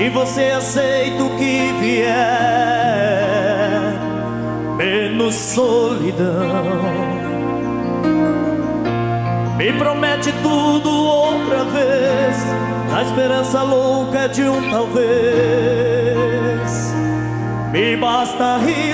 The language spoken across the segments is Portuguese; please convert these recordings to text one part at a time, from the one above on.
de você aceito o que vier, menos solidão. Me promete tudo outra vez, na esperança louca é de um talvez. Me basta rir.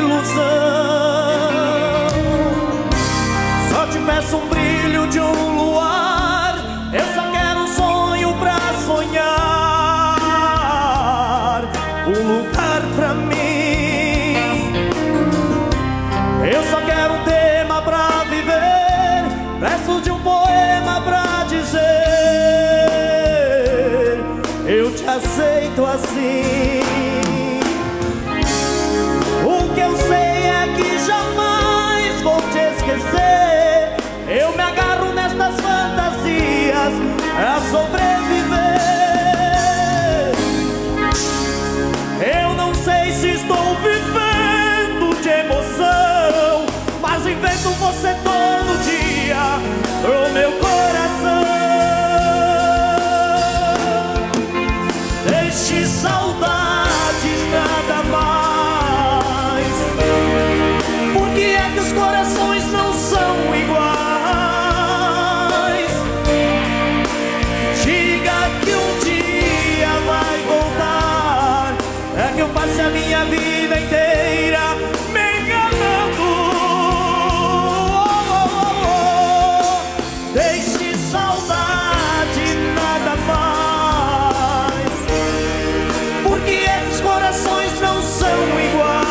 Aceito assim. A minha vida inteira me enganando. Oh, oh, oh, oh. Deixe saudade nada mais. Por que é que os corações não são iguais?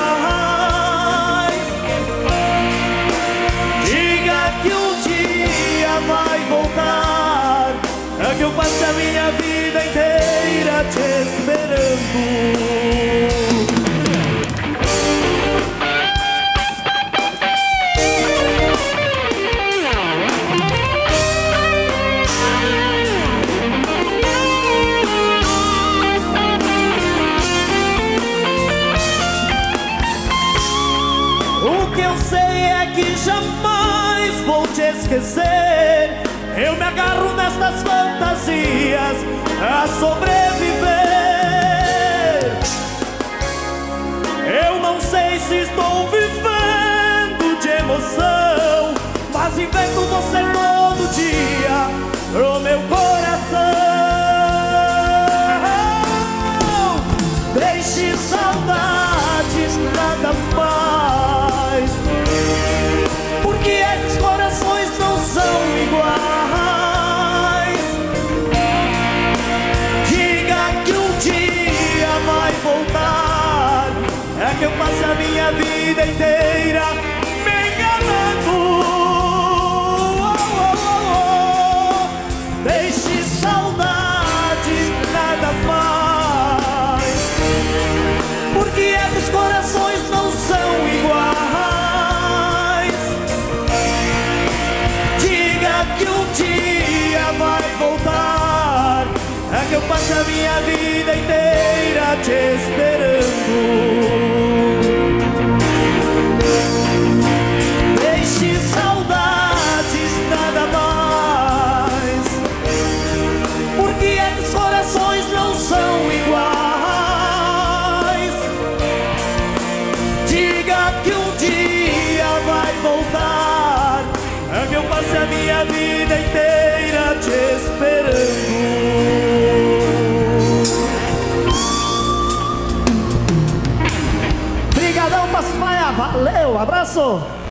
Diga que um dia vai voltar. É que eu passe a minha vida inteira te esperando. Eu sei é que jamais vou te esquecer. Eu me agarro nestas fantasias a sobreviver. Eu não sei se estou vivendo dia vai voltar. É que eu passe a minha vida inteira te esperando. Minha vida inteira te esperando. Obrigadão, Pasmaia. Valeu, abraço.